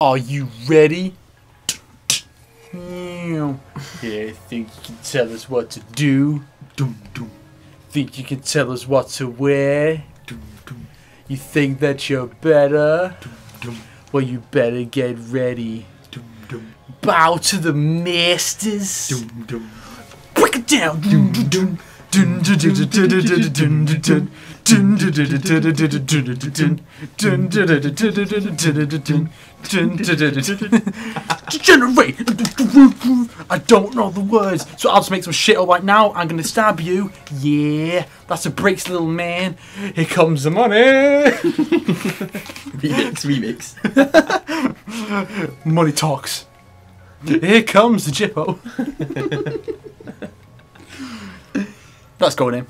Are you ready? Yeah, think you can tell us what to do? Think you can tell us what to wear? You think that you're better? Well, you better get ready. Bow to the masters. Break it down. Generate! I don't know the words, so I'll just make some shit up right now. I'm gonna stab you. Yeah, that's a breaks little man. Here comes the money. remix, remix. money talks. Here comes the Jippo. That's going in.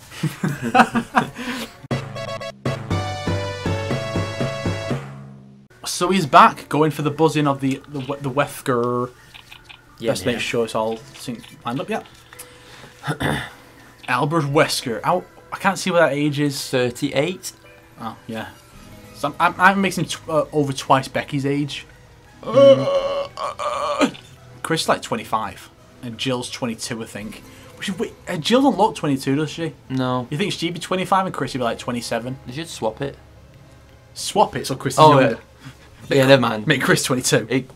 So he's back, going for the buzzing of the the, the Wesker. Yeah, Let's make sure it's all lined up. Yeah. Albert Wesker. I can't see what that age is. 38. Oh yeah. So I'm, I'm, I'm making tw- uh, over twice Becky's age. Chris is like 25, and Jill's 22, I think. Which is, wait, uh, Jill don't look 22, does she? No. You think she'd be 25 and Chris would be like 27? They should swap it. Swap it so Chris is Oh, younger. Yeah, never mind. Make Chris 22. It,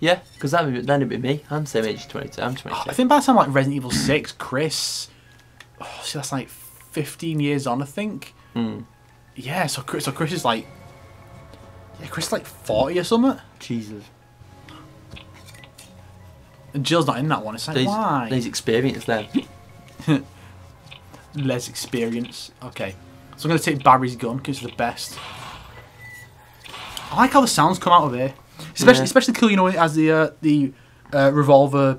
yeah, because that would then it'd be me. I'm the same age as 22. I'm 22. I think by the time like Resident Evil 6, Chris. Oh, see, that's like 15 years on, I think. Hmm. Yeah, so Chris, so Chris is like. Yeah, Chris is like 40 or something. Jesus. And Jill's not in that one. It's like, There's, why? there's experience there. less experience. Okay, so I'm gonna take Barry's gun because it's the best. I like how the sounds come out of here, especially Yeah. especially cool. You know, as the uh, the uh, revolver,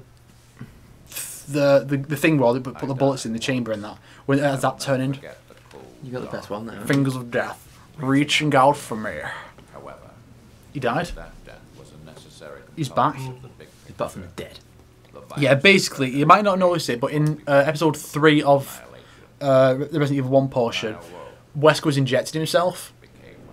the, the the thing where they put put the bullets in the chamber and that when as that turning You got the best one there. fingers of death reaching out for me. However, He died. that was a He's back. component of the big He's back from the dead. Yeah, basically, you might not notice it, but in uh, episode three of uh, the Resident Evil One portion, Wesker was injected in himself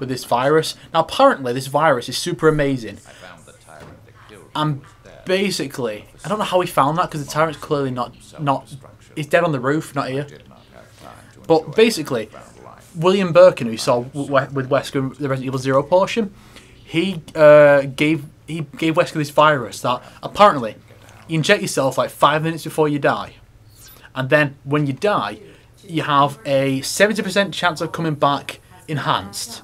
with this virus. Now, apparently, this virus is super amazing, found the tyrant killed and basically, I don't know how he found that because the tyrant's clearly not not. He's dead on the roof, not here. did not have time to But basically, the found life. William Birkin, who you saw with Wesker the Resident Evil Zero portion, he uh, gave he gave Wesker this virus that apparently you inject yourself like five minutes before you die, and then when you die, you have a seventy percent chance of coming back enhanced,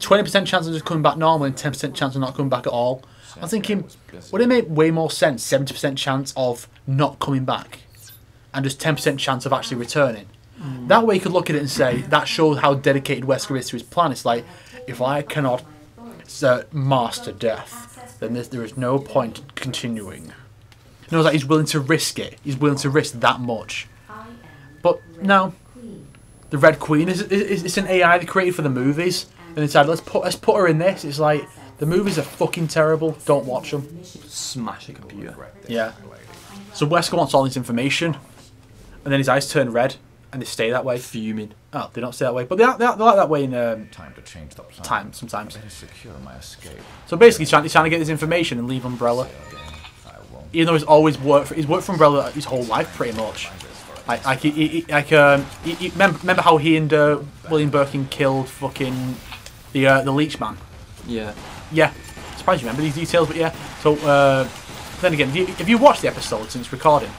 twenty percent chance of just coming back normal, and ten percent chance of not coming back at all. I'm thinking, would it make way more sense seventy percent chance of not coming back, and just ten percent chance of actually returning? That way you could look at it and say that shows how dedicated Wesker is to his plan. It's like if I cannot uh, master death, then there's, no point continuing. You know, like he's willing to risk it. He's willing to risk that much. But no, the Red Queen is, is it's an AI they created for the movies, and they decided let's put let's put her in this. It's like the movies are fucking terrible. Don't watch them. Smash a computer. Yeah. So Wesker wants all this information, and then his eyes turn red, and they stay that way. Fuming. Oh, they don't stay that way, but they are, they are, they're like that way in um, Time to change the plan. time sometimes. Secure my escape. So basically, he's trying, he's trying to get this information and leave Umbrella, Again, I won't even though he's always worked for he's worked for Umbrella his whole life pretty much. Like, like, he, he, he- like um, he, he, remember, remember how he and uh, William Birkin killed fucking the uh, the Leech Man? Yeah. Yeah, surprised you remember these details, but yeah. So uh, then again, have you, have you watched the episode since recording?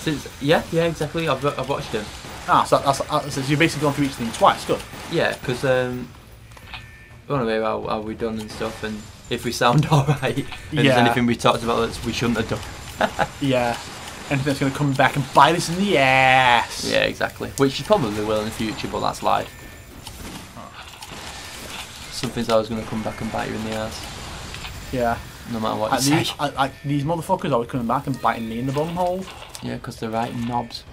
Since yeah, yeah, exactly. I've, I've watched them. Ah, so that's, that's, so you've basically gone through each thing twice. Good. Yeah, because um, we want to know how, how we done and stuff, and if we sound alright, and Yeah. there's anything we talked about that we shouldn't have done. Yeah. Anything that's going to come back and bite us in the ass. Yeah, exactly. Which you probably will in the future, but that's life. Something's always going to come back and bite you in the ass, Yeah. no matter what you Like say. these, like, like, these motherfuckers always coming back and biting me in the bum hole. Yeah, because they're right knobs.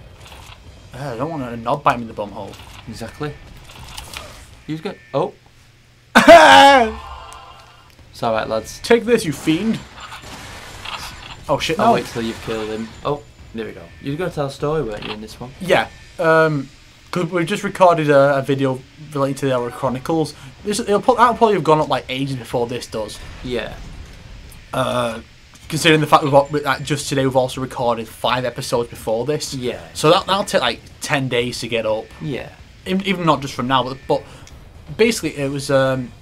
I don't want a knob bite me in the bum hole. Exactly. Who's got? Oh, it's alright, lads. Take this, you fiend. Oh shit! I'll No. wait till you've killed him. Oh, there we go. You were going to tell a story, weren't you, in this one? Yeah. Um, cause we've just recorded a, a video relating to the Hour Chronicles. This it'll, that'll probably have gone up like ages before this does. Yeah. Uh, considering the fact we've got, that just today we've also recorded five episodes before this. Yeah. So that that'll take like ten days to get up. Yeah. even, even not just from now, but but basically it was um,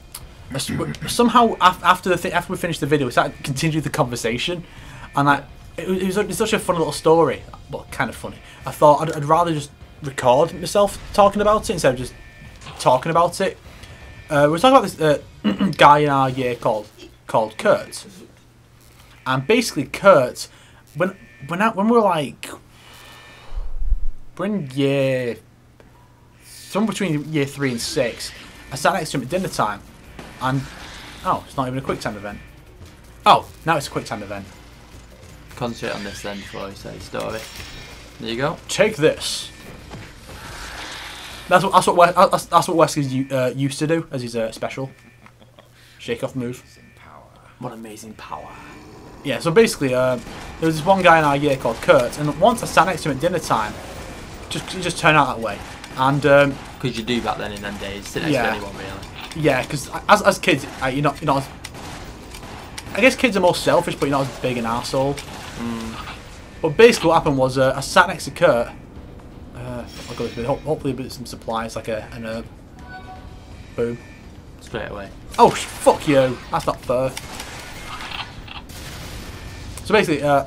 a somehow after the th- after we finished the video, we started continued the conversation, and like it was, it was such a fun little story, but kind of funny. I thought I'd, I'd rather just record myself talking about it instead of just talking about it. Uh, we were talking about this uh, guy in our year called called Kurt, and basically Kurt, when when I, when we were like, we're in year somewhere between year three and six, I sat next to him at dinner time, and oh, it's not even a quick time event. Oh, now it's a quick time event. Concentrate on this then before I say story. There you go. Take this. That's what that's what Wes, that's, that's what u- uh, used to do as his uh, special shake off move. What amazing power. Yeah, so basically, uh, there was this one guy in our year called Kurt, and once I sat next to him at dinner time, just just turned out that way, and um, Because you do back then in them days. Sit next Yeah. to anyone really. Yeah, because as, as kids, uh, you're not you're not. As, I guess kids are more selfish, but you're not as big an asshole. But basically, what happened was uh, I sat next to Kurt. Uh, I'll go with ho- hopefully with some supplies like a an herb. Boom. Straight away. Oh fuck you! That's not fair. So basically, uh,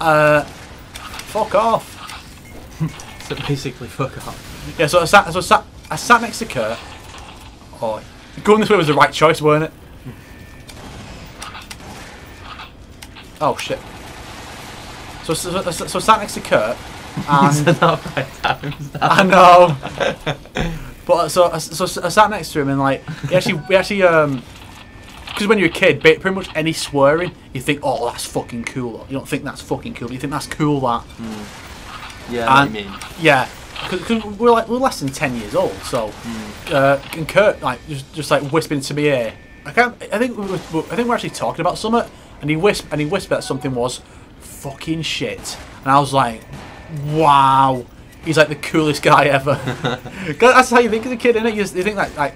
uh, fuck off. So basically, fuck off. Yeah, so I sat, so I sat, I sat next to Kurt. Oh, going this way was the right choice, weren't it? Oh shit. So, so, so, so sat next to Kurt, and Not five times. I know. But so, so I sat next to him, and like, he actually, we actually, um, because when you're a kid, pretty much any swearing, you think, oh, that's fucking cool. You don't think that's fucking cool. You think that's cool. That Yeah, I And- you mean. yeah, because we're like we're less than ten years old, so uh, and Kurt like just just like whispering to me ear. I can't. I think we were, I think we're actually talking about something, and he whisp and he whispered that something was fucking shit, and I was like, wow, he's like the coolest guy ever. That's how you think of the kid, innit? You, you think like like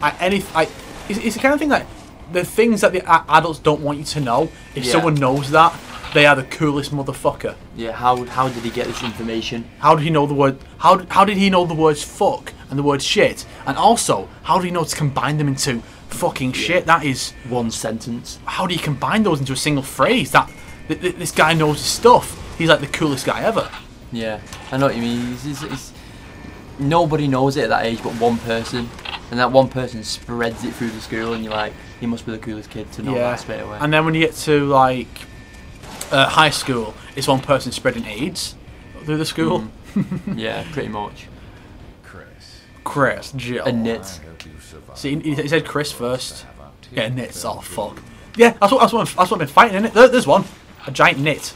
like any like it's, it's the kind of thing that the things that the adults don't want you to know. If Yeah. someone knows that, they are the coolest motherfucker. Yeah, how how did he get this information? How did he know the word? How how did he know the words fuck and the word shit? And also, how did he know to combine them into fucking shit? That is, One sentence. how do you combine those into a single phrase? That th- th- this guy knows his stuff. He's like the coolest guy ever. Yeah, I know what you mean. It's, it's, it's, nobody knows it at that age but one person, and that one person spreads it through the school, and you're like, he must be the coolest kid to know yeah. that straight away. And then when you get to like uh, high school, it's one person spreading AIDS through the school. yeah, pretty much. Chris. Chris, Jill. And nits. I hope you survive. See, he, he said Chris first. Have our tears Yeah, nits. Oh fuck. Yeah, that's what that's what, that's what I've been fighting. In it, there, there's one, a giant nit.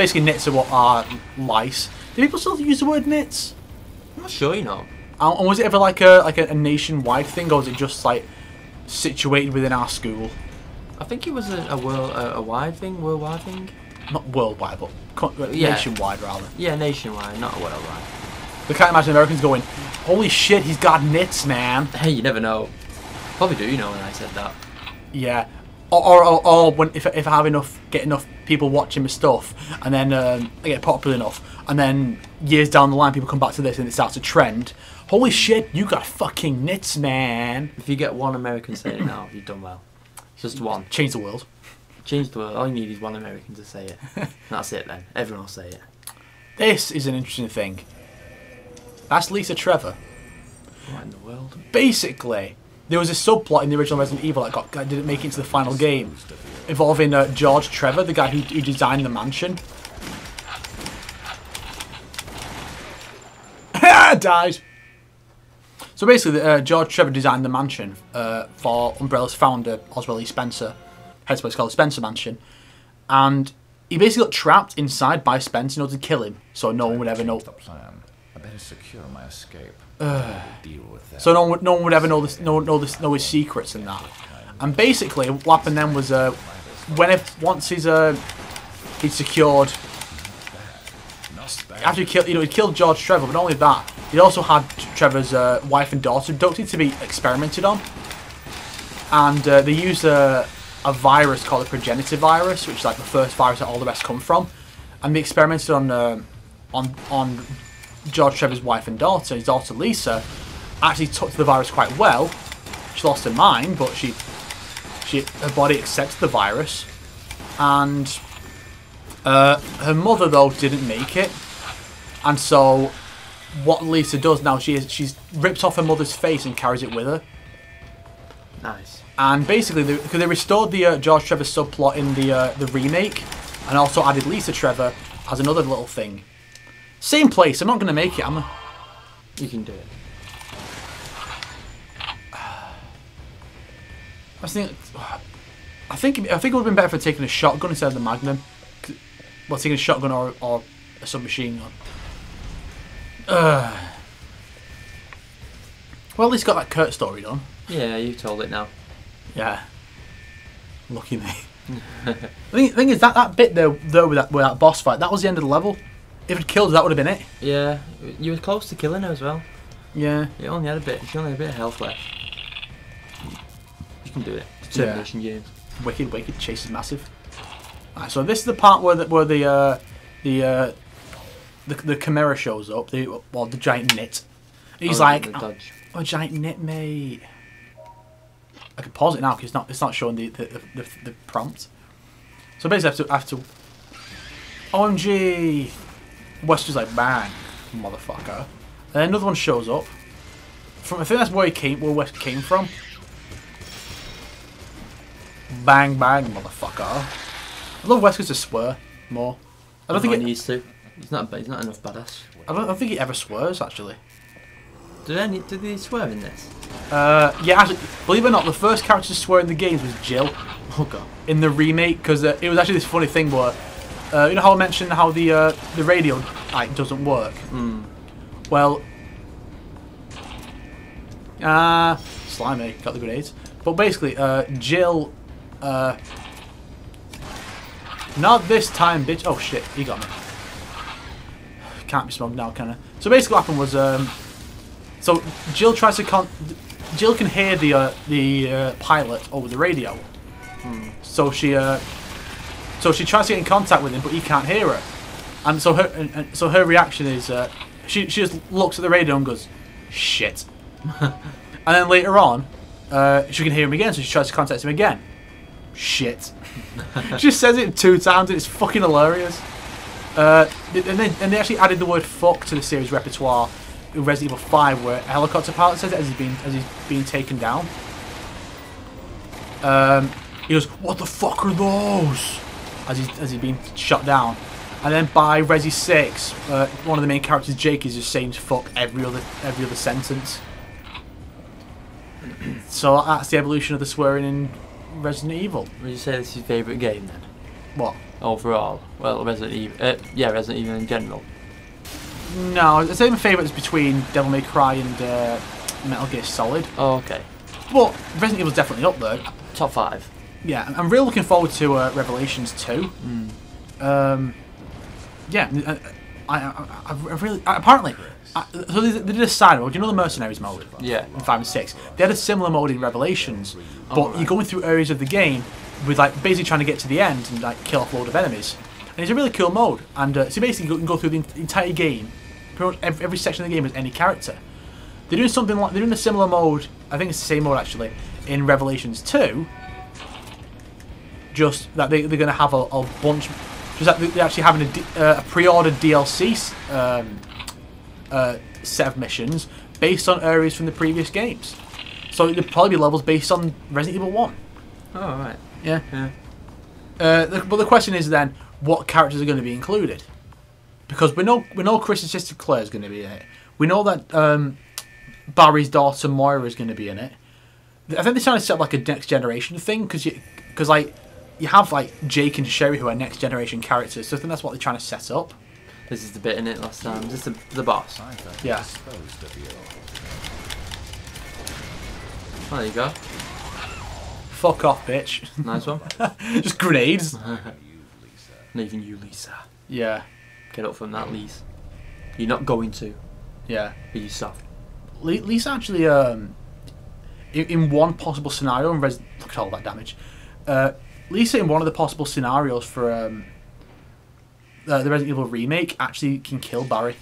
Basically, nits are what are lice. Do people still use the word nits? I'm not sure, you know. Uh, And was it ever like a like a, nationwide thing, or was it just like situated within our school? I think it was a, a world a, a wide thing, worldwide thing. Not worldwide, but co- uh, Yeah. nationwide rather. Yeah, nationwide, not worldwide. I can't imagine Americans going, "Holy shit, he's got nits, man!" Hey, you never know. Probably do, you know, when I said that. Yeah. Or, or, or, or when if, if I have enough, get enough people watching my stuff, and then um, I get popular enough, and then years down the line, people come back to this and it starts a trend. Holy shit, you got fucking nits, man! If you get one American saying it now, you've done well. Just one. Change the world. Change the world. All you need is one American to say it. That's it then. Everyone will say it. This is an interesting thing. That's Lisa Trevor. What in the world? Basically, there was a subplot in the original Resident Evil that got that didn't make it into the final game, involving uh, George Trevor, the guy who, who designed the mansion. Died. So basically, uh, George Trevor designed the mansion uh, for Umbrella's founder, Oswald E. Spencer. Hence why it's called Spencer Mansion. And he basically got trapped inside by Spencer in order to kill him, so no one would ever know. The plan. I better secure my escape. I'll deal with that. So no one would, no one would ever know this, know, know this, know his secrets and that. And basically, what happened then was, uh, when if, once he's uh, he'd secured after he killed, you know, he killed George Trevor, but not only that, he also had Trevor's uh, wife and daughter abducted to be experimented on. and uh, they used a, a virus called the progenitor virus, which is like the first virus that all the rest come from. And they experimented on uh, on on George Trevor's wife and daughter. His daughter Lisa actually took to the virus quite well. She lost her mind, but she she her body accepted the virus, and uh, her mother though didn't make it, and so what Lisa does now she is she's rips off her mother's face and carries it with her. Nice. And basically, they, cause they restored the uh, George Trevor subplot in the uh, the remake, and also added Lisa Trevor as another little thing. Same place. I'm not going to make it, am I? You can do it. I thinking, I think I think it would have been better for taking a shotgun instead of the Magnum. Well, taking a shotgun or, or a submachine gun. Uh. Well, at least got that Kurt story done. Yeah, you told it now. Yeah. Lucky me. the thing, thing is, that, that bit though, though with that, with that boss fight, that was the end of the level. If it killed, her, that would have been it. Yeah, you were close to killing her as well. Yeah. You only had a bit. She only had a bit of health left. You can do it. Determination games. Wicked, wicked. Chase is massive. Alright, so this is the part where the where the uh, the, uh, the the chimera shows up. The well, the giant nit. He's Oh, like, oh, oh, giant nit, mate. I can pause it now because it's not it's not showing the the, the, the, the prompt. So basically, I have to, I have to OMG. Wesker's like, bang, motherfucker. And then another one shows up. From I think that's where he came, where West came from. Bang, bang, motherfucker. I love Wesker to swear more. I don't think he it, needs to. He's not. He's not enough badass. I don't, I don't think he ever swears actually. Did any? Did they swear in this? Uh, yeah, actually, believe it or not, the first character to swear in the games was Jill Oh god. in the remake because uh, it was actually this funny thing where, uh, you know how I mentioned how the uh, the radio like doesn't work. Hmm. Well, ah, slimy got the grenades. But basically, uh, Jill, uh, not this time, bitch. Oh shit, he got me. Can't be smoked now, can I? So basically, what happened was, um, so Jill tries to con. Jill can hear the uh, the uh, pilot over the radio. So she uh, so she tries to get in contact with him, but he can't hear her. And so her and, and so her reaction is uh, she she just looks at the radio and goes, "Shit." and then later on, uh, she can hear him again, so she tries to contact him again. Shit. she just says it two times, and it's fucking hilarious. Uh, and they and they actually added the word "fuck" to the series repertoire in Resident Evil 5, where a helicopter pilot says it as he's being as he's being taken down. Um, he goes, "What the fuck are those?" As he's as he's being shot down, and then by Resi Six, uh, one of the main characters, Jake, is just saying "fuck" every other every other sentence. so that's the evolution of the swearing in Resident Evil. Would you say this is your favourite game then? What? Overall? Well, Resident Evil. Uh, yeah, Resident Evil in general. No, I'd say my favourite is between Devil May Cry and uh, Metal Gear Solid. Oh, okay. But Resident Evil's definitely up there. Top five. Yeah, I'm- really looking forward to uh, Revelations 2. Um, yeah, I, I, I, I really. Apparently, I, so they, they did a side mode. You know the Mercenaries mode? Yeah. In 5 and 6. They had a similar mode in Revelations, but Oh, right. you're going through areas of the game with, like, basically trying to get to the end and, like, kill off a load of enemies. And it's a really cool mode. And uh, so basically, you can go through the entire game. Pretty much every, every section of the game is any character. They're doing something like. They're doing a similar mode. I think it's the same mode, actually, in Revelations 2 just that they, they're going to have a, a bunch. Just that they- they're actually having a, uh, a pre-ordered DLC um, uh, set of missions based on areas from the previous games. So there'll probably be levels based on Resident Evil One. Oh, right. Yeah. Yeah. Uh, the, but the question is then, what characters are going to be included? Because we know we know Chris's sister Claire is going to be in it. We know that um, Barry's daughter Moira is going to be in it. I think they're trying to set up like a next generation thing because you because like you have like Jake and Sherry who are next generation characters. So I think that's what they're trying to set up. This is the bit in it last time. This is the, the boss. Yeah. you. Oh, there you go. Fuck off, bitch! Nice one. Just grenades. Not even you, Lisa. Yeah, Get up from that, Lisa. You're not going to. yeah. Be soft. Le- Lisa actually, um, in, in one possible scenario, and Res- look at all that damage. Uh, Lisa, in one of the possible scenarios for um, uh, the Resident Evil remake, actually can kill Barry.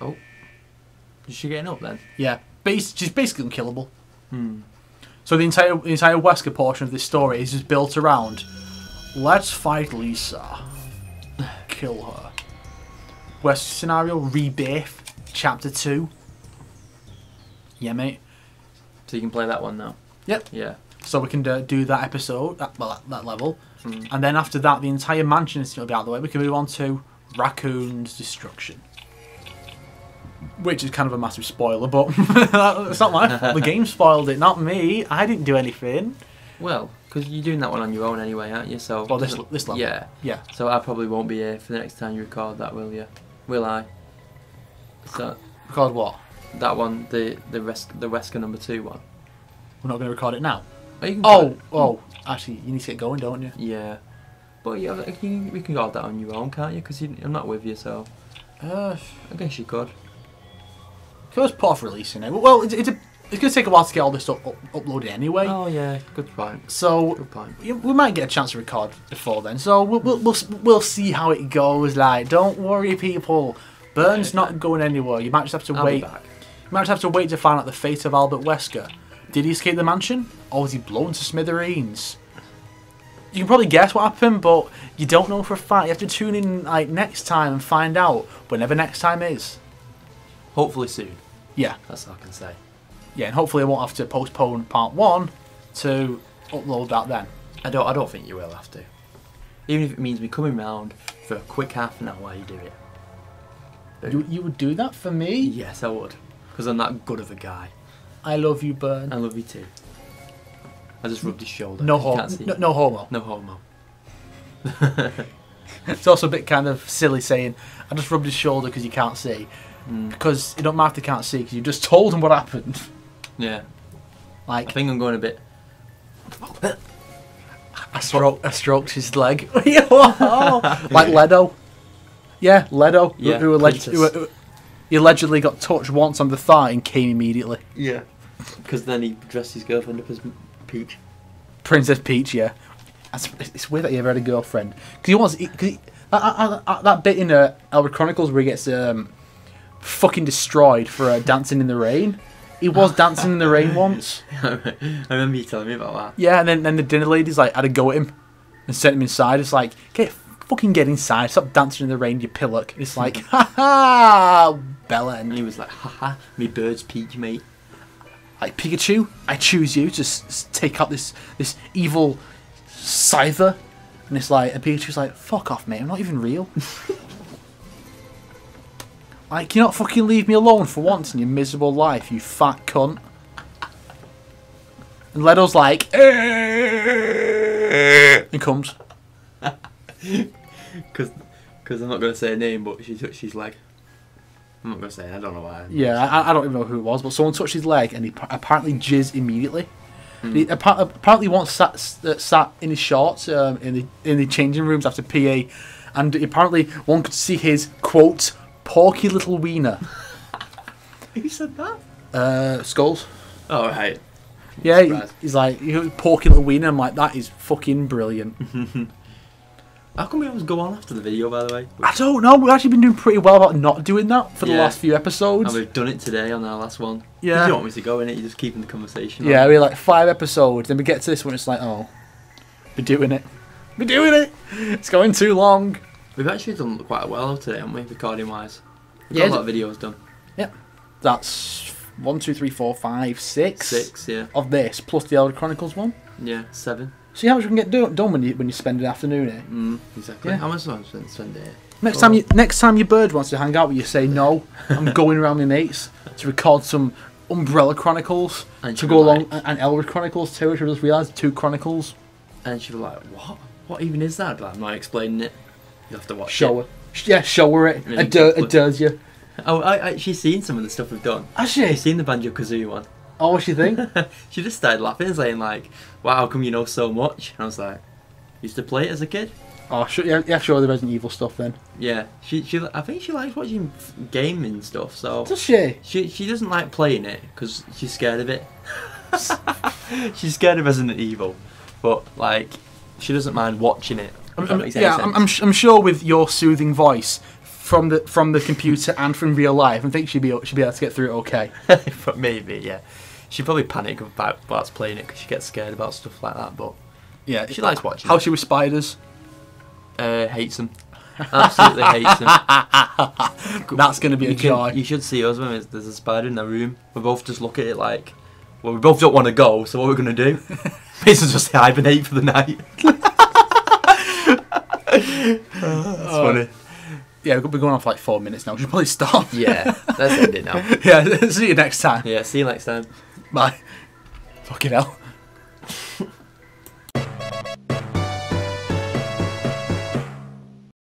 Oh, is she getting up then? Yeah, bas- she's basically unkillable. Hmm. So the entire the entire Wesker portion of this story is just built around let's fight Lisa, kill her. Wesker scenario rebirth, chapter two. Yeah, mate. So you can play that one now. Yep. Yeah. So we can do that episode, that, well, that, that level, Hmm. and then after that, the entire mansion is to be out of the way. We can move on to Raccoon's destruction, which is kind of a massive spoiler, but it's not my fault. The game spoiled it, not me. I didn't do anything. Well, because you're doing that one on your own anyway, aren't you? So. Well, this this level. Yeah. Yeah. So I probably won't be here for the next time you record that, will you? Will I? So Record what? that one, the the res- the Wesker number two one. We're not going to record it now. Oh, you Oh. Actually, you need to get going, don't you? Yeah. But yeah, like, you, we can record that on your own, can't you? Because I'm not with you, so Uh, I guess you could. first put off releasing it. Well, it's, it's, a, it's going to take a while to get all this stuff up, uploaded anyway. Oh yeah, good point. So Good point. We might get a chance to record before then, so we'll we'll, we'll, we'll see how it goes. Like, don't worry, people. Byrne's not going anywhere. You might just have to I'll wait. You might just have to wait to find out the fate of Albert Wesker. Did he escape the mansion, or was he blown to smithereens? You can probably guess what happened, but you don't know for a fact. You have to tune in like next time and find out whenever next time is. Hopefully soon. Yeah, That's all I can say. yeah, and hopefully I won't have to postpone part one to upload that then. I don't. I don't think you will have to. Even if it means me coming round for a quick half an hour while you do it. You, you would do that for me? Yes, I would. Because I'm that good of a guy. I love you, Byrne. I love you too. I just rubbed his shoulder. No You homo. No, it. no homo. No homo. It's also a bit kind of silly saying, I just rubbed his shoulder because you can't see. Mm. Because it don't matter if they can't see because you just told them what happened. Yeah. Like. I think I'm going a bit. I, stroke, I stroked his leg. like Ledo. Yeah, Ledo. Yeah, who, alleged, who, who- he allegedly got touched once on the thigh and came immediately. Yeah. Because then he dressed his girlfriend up as Peach. Princess Peach, yeah. That's, it's weird that he ever had a girlfriend. Because he wants. Cause he, that, that, that- that bit in uh, Albert Chronicles where he gets um, fucking destroyed for uh, dancing in the rain. He was dancing in the rain once. I remember you telling me about that. Yeah, and then, then the dinner ladies like had a go at him and sent him inside. It's like, get fucking get inside. Stop dancing in the rain, you pillock. It's like, ha ha, Bella And and he was like, haha, me bird's Peach, mate. Like Pikachu. I choose you to s- s- take out this this evil scyther. And it's like, and Pikachu's like, fuck off, mate. I'm not even real. like, you not fucking leave me alone for once in your miserable life, you fat cunt. And Ledo's like, and comes. Because cause I'm not going to say her name, but she touched his leg. I'm not going to say I don't know why. Yeah, I, I don't even know who it was, but someone touched his leg and he pa- apparently jizzed immediately. He appa- apparently once sat s- uh, sat in his shorts um, in the in the changing rooms after PA, and apparently one could see his quote porky little wiener. Who said that? Uh, skulls. Oh, right. Yeah, he- he's like "You porky little wiener. I'm like that is fucking brilliant. How come we always go on after the video, by the way? I don't know. We've actually been doing pretty well about not doing that for the Yeah. last few episodes. And we've done it today on our last one. 'Cause Yeah. You don't want me to go in it, you're just keeping the conversation Yeah, on. we like five episodes, then we get to this one. It's like, oh, we're doing it. We're doing it. It's going too long. We've actually done quite well today, haven't we, recording wise? We've Yeah, got a lot of videos done. That's one, two, three, four, five, six, Six, yeah. of this plus the Elder Chronicles one. Yeah, seven. See how much we can get do- done when you when you spend an afternoon here. Mm, exactly. Yeah. How much time spend, spend it? Next Oh. time you next time your bird wants to hang out with you, say no. I'm going around my mates to record some Umbrella Chronicles And to go along like- and Elder Chronicles too. Which I just realised two Chronicles. And she'll be like, what? What even is that? But I'm not explaining it. You have to watch Show it. her. Yeah, show her it. Really It, it does you. Oh, I, I, she's seen some of the stuff we've done. Has she? She's seen the Banjo Kazooie one. Oh, what she think? she just started laughing, saying like, "Wow, how come you know so much?" And I was like, "Used to play it as a kid." oh, sh- yeah, yeah, show her the Resident Evil stuff then. Yeah, she she I think she likes watching gaming stuff. So Does she? she she doesn't like playing it because she's scared of it. She's scared of Resident Evil, but like she doesn't mind watching it. if that I'm- yeah. I'm, I'm, I'm sure with your soothing voice from the from the computer and from real life, I think she'd be she'd be able to get through it okay. but maybe, yeah. She'd probably panic about whilst playing it because she gets scared about stuff like that. But Yeah, she likes watching. How's she with spiders? Uh, hates them. Absolutely hates them. That's going to be a You, joy. you should see us when there's- a spider in the room. We both just look at it like, well, we both don't want to go. So what are we're gonna do? Basically, just hibernate for the night. That's funny. Yeah, we're going on for like four minutes now. We should probably stop. Yeah, let's end it now. yeah, see you next time. Yeah, see you next time. Bye. Fucking hell.